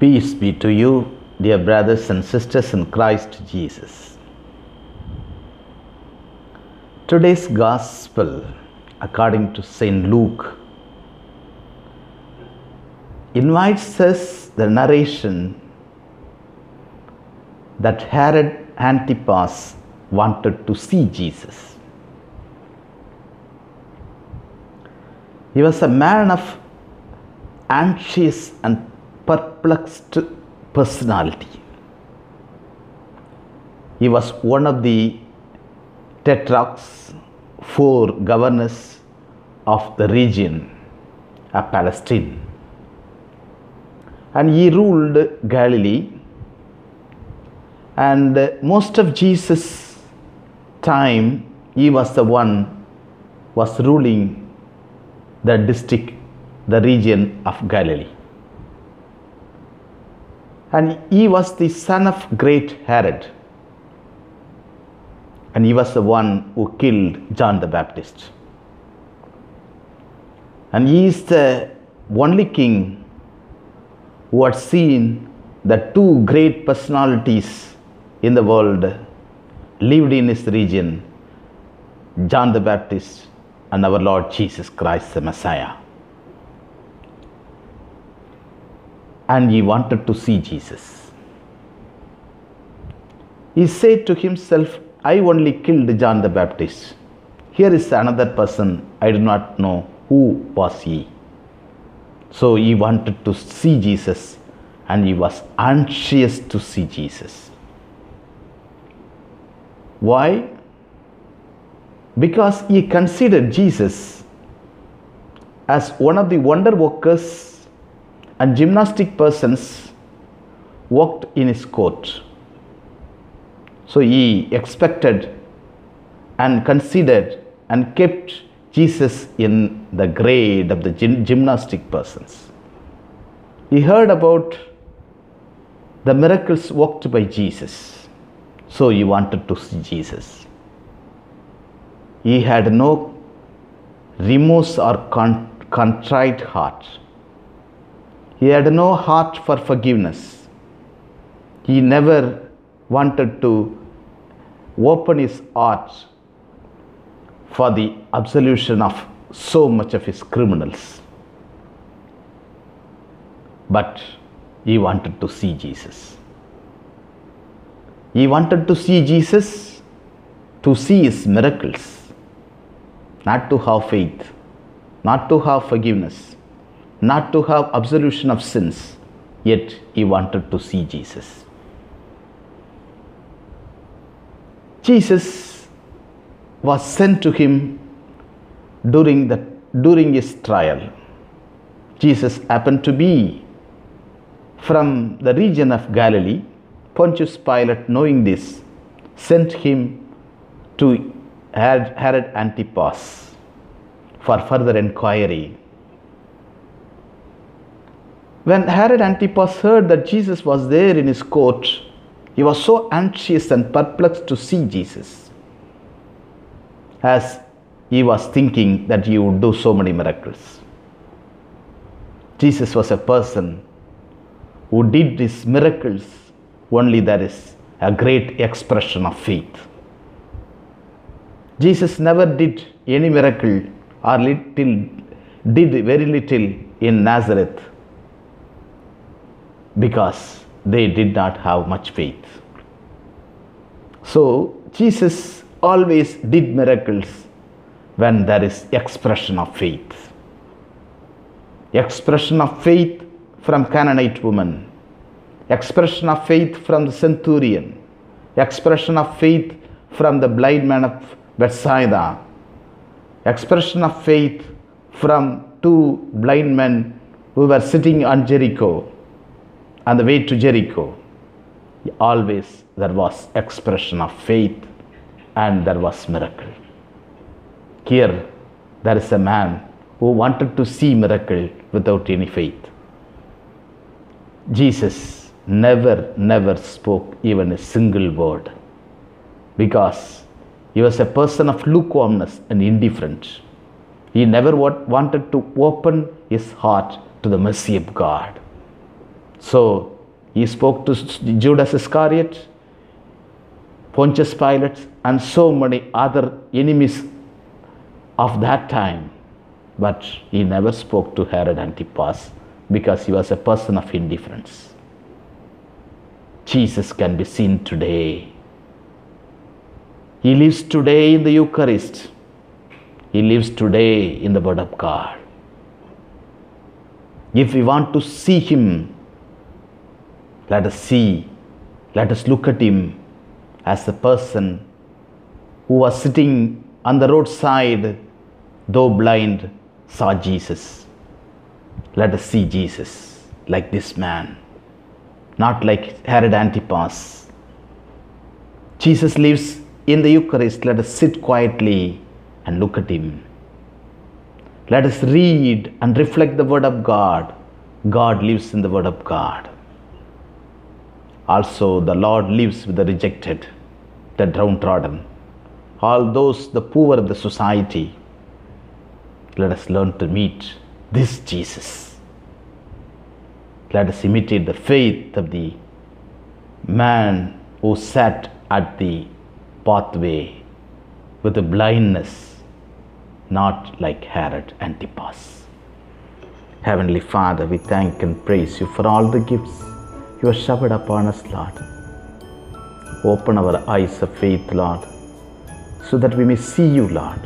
Peace be to you, dear brothers and sisters in Christ Jesus. Today's Gospel, according to St. Luke, invites us the narration that Herod Antipas wanted to see Jesus. He was a man of anxious and perplexed personality. He was one of the tetrarchs, four governors of the region of Palestine. And he ruled Galilee. And most of Jesus' time, he was the one was ruling the district, the region of Galilee. And he was the son of great Herod. And he was the one who killed John the Baptist. And he is the only king who had seen the two great personalities in the world lived in his region John the Baptist and our Lord Jesus Christ the Messiah. And he wanted to see Jesus. He said to himself, I only killed John the Baptist. Here is another person, I do not know who was he. So he wanted to see Jesus and he was anxious to see Jesus. Why? Because he considered Jesus as one of the wonder workers and gymnastic persons worked in his court. So he expected and considered and kept Jesus in the grade of the gym- gymnastic persons. He heard about the miracles worked by Jesus. So he wanted to see Jesus. He had no remorse or con- contrite heart. He had no heart for forgiveness. He never wanted to open his heart for the absolution of so much of his criminals. But he wanted to see Jesus. He wanted to see Jesus to see his miracles, not to have faith, not to have forgiveness, not to have absolution of sins, yet he wanted to see Jesus. Jesus was sent to him during, the, during his trial. Jesus happened to be from the region of Galilee. Pontius Pilate, knowing this, sent him to Herod Antipas for further inquiry. When Herod Antipas heard that Jesus was there in his court, he was so anxious and perplexed to see Jesus, as he was thinking that he would do so many miracles. Jesus was a person who did these miracles, only there is a great expression of faith. Jesus never did any miracle or little, did very little in Nazareth because they did not have much faith. So Jesus always did miracles when there is expression of faith. Expression of faith from Canaanite woman, expression of faith from the centurion, expression of faith from the blind man of Bethsaida, expression of faith from two blind men who were sitting on Jericho on the way to Jericho. Always there was expression of faith and there was miracle. Here there is a man who wanted to see miracle without any faith. Jesus never, never spoke even a single word because he was a person of lukewarmness and indifference. He never wanted to open his heart to the mercy of God. So he spoke to Judas Iscariot, Pontius Pilate, and so many other enemies of that time. But he never spoke to Herod Antipas because he was a person of indifference. Jesus can be seen today. He lives today in the Eucharist. He lives today in the Word of God. If we want to see Him, let us see, let us look at Him as a person who was sitting on the roadside, though blind, saw Jesus. Let us see Jesus like this man, not like Herod Antipas. Jesus lives in the Eucharist. Let us sit quietly and look at Him. Let us read and reflect the Word of God. God lives in the Word of God. Also, the Lord lives with the rejected, the downtrodden, all those, the poor of the society. Let us learn to meet this Jesus. Let us imitate the faith of the man who sat at the pathway with a blindness, not like Herod Antipas. Heavenly Father, we thank and praise you for all the gifts you have showered upon us, Lord. Open our eyes of faith, Lord, so that we may see you, Lord.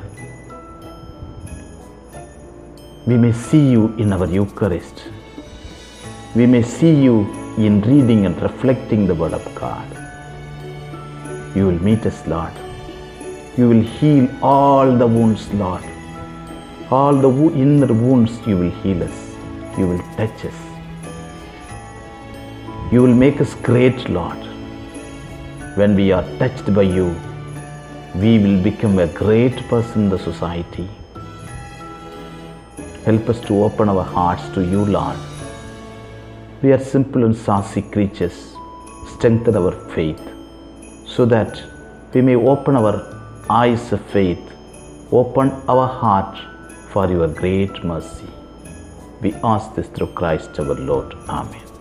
We may see you in our Eucharist. We may see you in reading and reflecting the Word of God. You will meet us, Lord. You will heal all the wounds, Lord. All the inner wounds, you will heal us. You will touch us. You will make us great, Lord. When we are touched by you, we will become a great person in the society. Help us to open our hearts to you, Lord. We are simple and saucy creatures. Strengthen our faith so that we may open our eyes of faith, open our heart for your great mercy. We ask this through Christ our Lord. Amen.